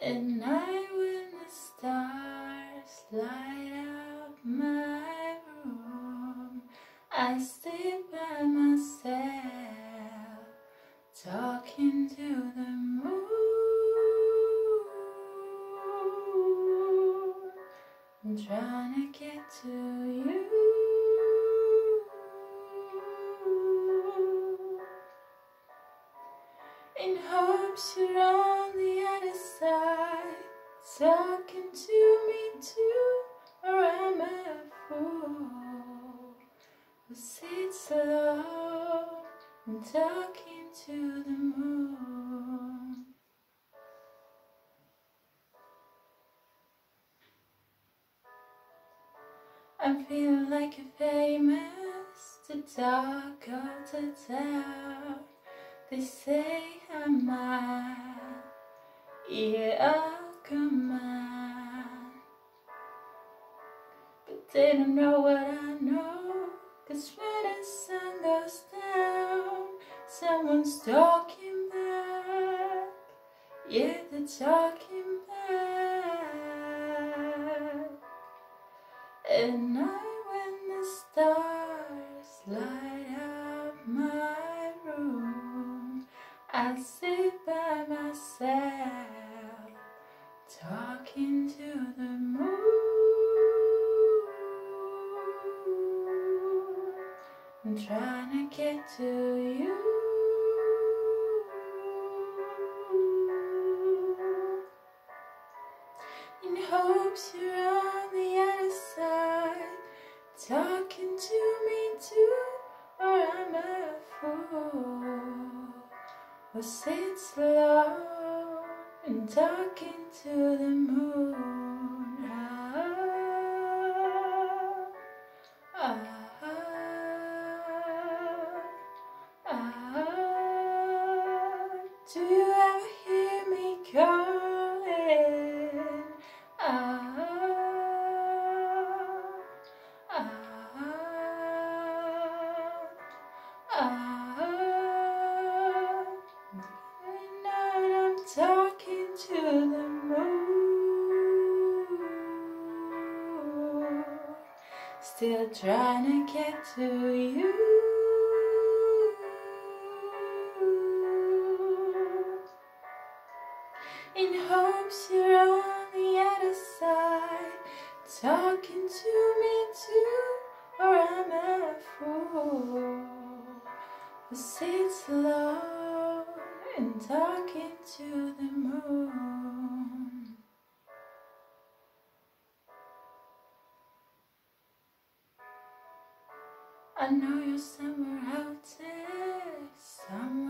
At night when the stars light up my room, I sit by myself, talking to the moon. I'm trying to get to you. In hopes you're talking to me too, or am I a fool who sits alone and talking to the moon? I'm feeling like a famous to talk of the town. They say I'm mad, yeah, I'll come Don't know what I know, cause when the sun goes down, someone's talking back, yeah, they're talking back. At Trying to get to you. In hopes you're on the other side, talking to me too, or I'm a fool who sits alone and talking to the moon. Still trying to get to you. In hopes you're on the other side, talking to me too, or I'm a fool who sits alone and talking to the moon. I know you're somewhere out there, somewhere